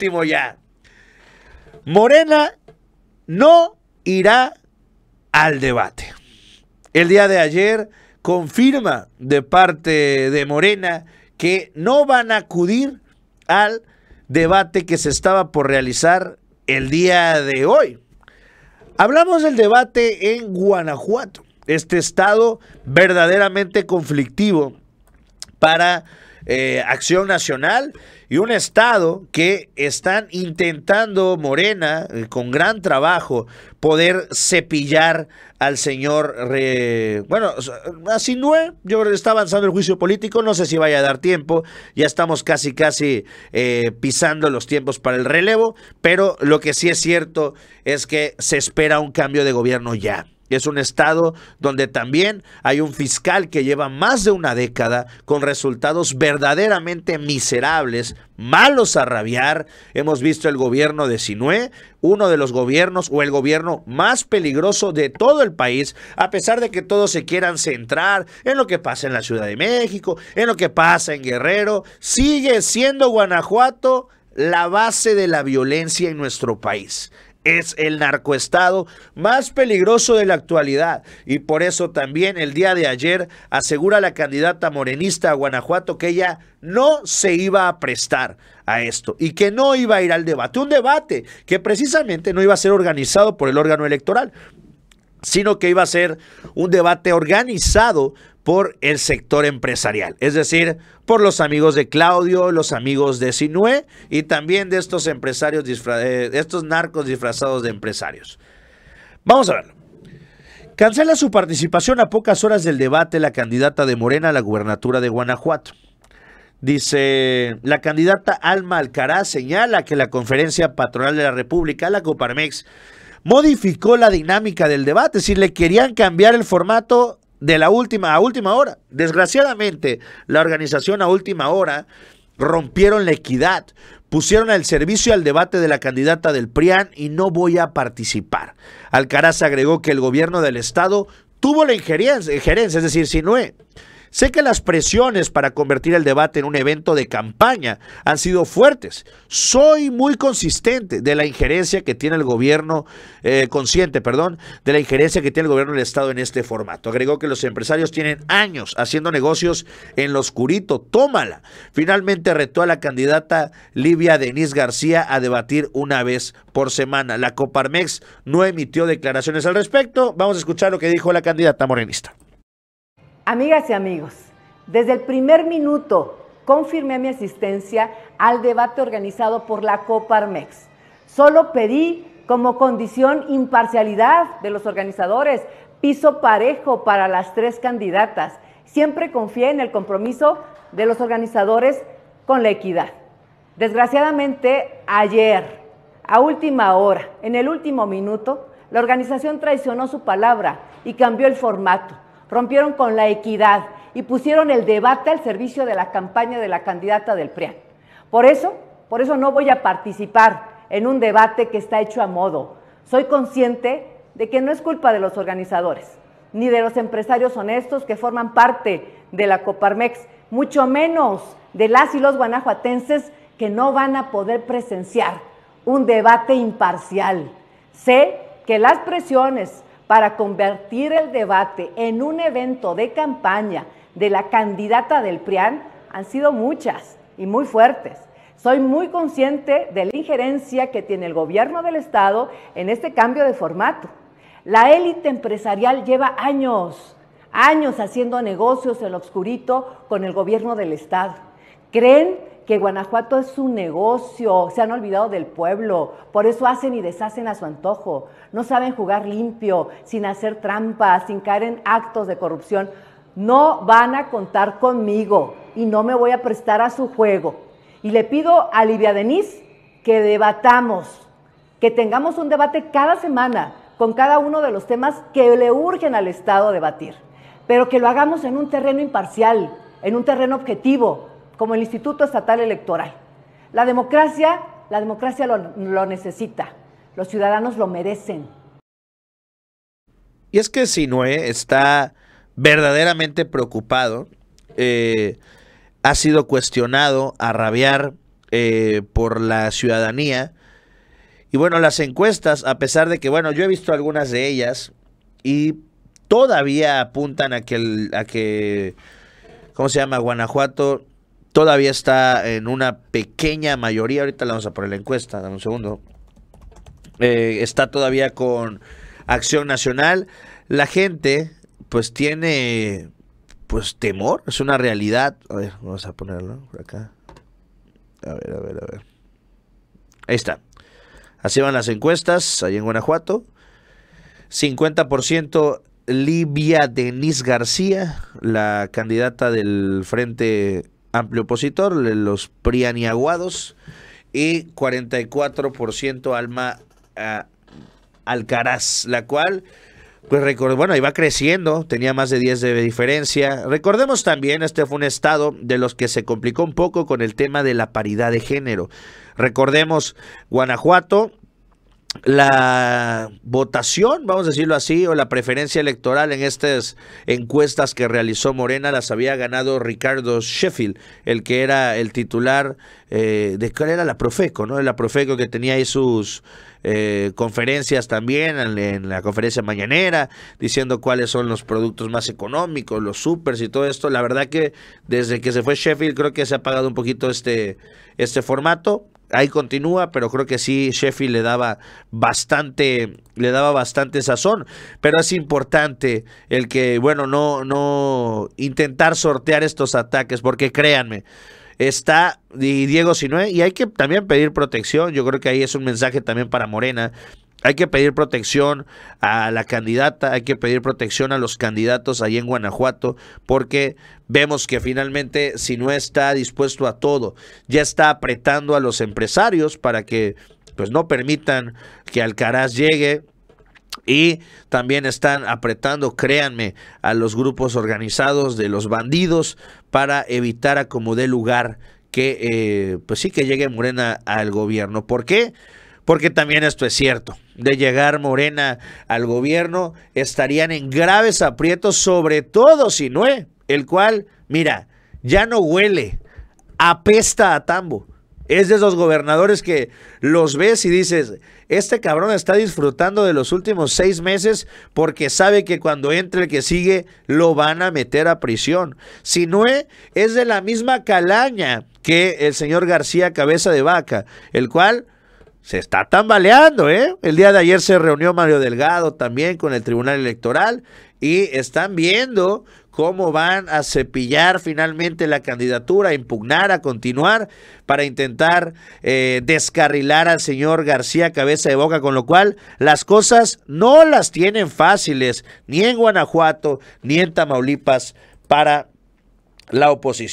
último ya. Morena no irá al debate. El día de ayer confirma de parte de Morena que no van a acudir al debate que se estaba por realizar el día de hoy. Hablamos del debate en Guanajuato, este estado verdaderamente conflictivo para eh, Acción Nacional y un Estado que están intentando, Morena, eh, con gran trabajo, poder cepillar al señor, bueno, así no yo creo que está avanzando el juicio político, no sé si vaya a dar tiempo, ya estamos casi, casi eh, pisando los tiempos para el relevo, pero lo que sí es cierto es que se espera un cambio de gobierno ya. Es un estado donde también hay un fiscal que lleva más de una década con resultados verdaderamente miserables, malos a rabiar. Hemos visto el gobierno de Sinué, uno de los gobiernos o el gobierno más peligroso de todo el país, a pesar de que todos se quieran centrar en lo que pasa en la Ciudad de México, en lo que pasa en Guerrero, sigue siendo Guanajuato la base de la violencia en nuestro país es el narcoestado más peligroso de la actualidad. Y por eso también el día de ayer asegura la candidata morenista a Guanajuato que ella no se iba a prestar a esto y que no iba a ir al debate, un debate que precisamente no iba a ser organizado por el órgano electoral, sino que iba a ser un debate organizado por el sector empresarial, es decir, por los amigos de Claudio, los amigos de Sinué y también de estos empresarios, de estos narcos disfrazados de empresarios. Vamos a verlo. Cancela su participación a pocas horas del debate la candidata de Morena a la gubernatura de Guanajuato. Dice, la candidata Alma Alcaraz señala que la conferencia patronal de la República, la Coparmex, modificó la dinámica del debate, si le querían cambiar el formato de la última a última hora. Desgraciadamente, la organización a última hora rompieron la equidad, pusieron al servicio al debate de la candidata del PRIAN y no voy a participar. Alcaraz agregó que el gobierno del estado tuvo la injerencia, es decir, si no Sé que las presiones para convertir el debate en un evento de campaña han sido fuertes. Soy muy consistente de la injerencia que tiene el gobierno, eh, consciente, perdón, de la injerencia que tiene el gobierno del Estado en este formato. Agregó que los empresarios tienen años haciendo negocios en lo oscurito. Tómala. Finalmente retó a la candidata Livia Denise García a debatir una vez por semana. La Coparmex no emitió declaraciones al respecto. Vamos a escuchar lo que dijo la candidata morenista. Amigas y amigos, desde el primer minuto confirmé mi asistencia al debate organizado por la Coparmex. Solo pedí como condición imparcialidad de los organizadores, piso parejo para las tres candidatas. Siempre confié en el compromiso de los organizadores con la equidad. Desgraciadamente, ayer, a última hora, en el último minuto, la organización traicionó su palabra y cambió el formato rompieron con la equidad y pusieron el debate al servicio de la campaña de la candidata del PRIAN. Por eso, por eso no voy a participar en un debate que está hecho a modo. Soy consciente de que no es culpa de los organizadores, ni de los empresarios honestos que forman parte de la Coparmex, mucho menos de las y los guanajuatenses que no van a poder presenciar un debate imparcial. Sé que las presiones para convertir el debate en un evento de campaña de la candidata del PRIAN han sido muchas y muy fuertes. Soy muy consciente de la injerencia que tiene el gobierno del Estado en este cambio de formato. La élite empresarial lleva años, años haciendo negocios en lo oscurito con el gobierno del Estado. Creen que Guanajuato es su negocio, se han olvidado del pueblo, por eso hacen y deshacen a su antojo, no saben jugar limpio, sin hacer trampas, sin caer en actos de corrupción. No van a contar conmigo y no me voy a prestar a su juego. Y le pido a Livia Denise que debatamos, que tengamos un debate cada semana con cada uno de los temas que le urgen al Estado debatir, pero que lo hagamos en un terreno imparcial, en un terreno objetivo, como el Instituto Estatal Electoral. La democracia, la democracia lo, necesita, los ciudadanos lo merecen. Y es que si Noé está verdaderamente preocupado, eh, ha sido cuestionado a rabiar eh, por la ciudadanía. Y bueno, las encuestas, a pesar de que, bueno, yo he visto algunas de ellas y todavía apuntan a que, a que ¿cómo se llama? Guanajuato todavía está en una pequeña mayoría. Ahorita le vamos a poner la encuesta, dame un segundo. Eh, está todavía con Acción Nacional. La gente, pues tiene, pues temor, es una realidad. A ver, vamos a ponerlo por acá. A ver, a ver, a ver. Ahí está. Así van las encuestas, ahí en Guanajuato. 50% Livia Denis García, la candidata del Frente Amplio Opositor, los Prianiaguados. Y 44% Alma uh, Alcaraz, la cual, pues bueno, iba creciendo, tenía más de 10 de diferencia. Recordemos también, este fue un estado de los que se complicó un poco con el tema de la paridad de género. Recordemos, Guanajuato la votación, vamos a decirlo así, o la preferencia electoral en estas encuestas que realizó Morena las había ganado Ricardo Sheffield, el que era el titular eh, de cuál era la Profeco, ¿no? La Profeco que tenía ahí sus eh, conferencias también, en, la conferencia mañanera, diciendo cuáles son los productos más económicos, los supers y todo esto. La verdad que desde que se fue Sheffield creo que se ha apagado un poquito este, este formato ahí continúa, pero creo que sí Sheffield le daba bastante le daba bastante sazón, pero es importante el que bueno, no no intentar sortear estos ataques porque créanme, está Diego Sinue y hay que también pedir protección, yo creo que ahí es un mensaje también para Morena hay que pedir protección a la candidata, hay que pedir protección a los candidatos ahí en Guanajuato, porque vemos que finalmente si no está dispuesto a todo, ya está apretando a los empresarios para que pues no permitan que Alcaraz llegue, y también están apretando, créanme, a los grupos organizados de los bandidos para evitar a como lugar que, eh, pues sí, que llegue Morena al gobierno. ¿Por qué? Porque también esto es cierto. De llegar Morena al gobierno, estarían en graves aprietos, sobre todo si no es el cual, mira, ya no huele, apesta a tambo. Es de esos gobernadores que los ves y dices, este cabrón está disfrutando de los últimos seis meses porque sabe que cuando entre el que sigue lo van a meter a prisión. Si no es de la misma calaña que el señor García Cabeza de Vaca, el cual se está tambaleando, ¿eh? El día de ayer se reunió Mario Delgado también con el Tribunal Electoral y están viendo cómo van a cepillar finalmente la candidatura, a impugnar, a continuar para intentar eh, descarrilar al señor García Cabeza de Boca, con lo cual las cosas no las tienen fáciles ni en Guanajuato ni en Tamaulipas para la oposición.